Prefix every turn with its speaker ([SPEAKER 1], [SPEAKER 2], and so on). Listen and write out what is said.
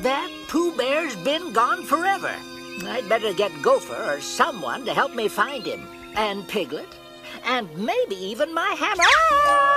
[SPEAKER 1] That Pooh Bear's been gone forever. I'd better get Gopher or someone to help me find him. And Piglet. And maybe even my hammer. Ah!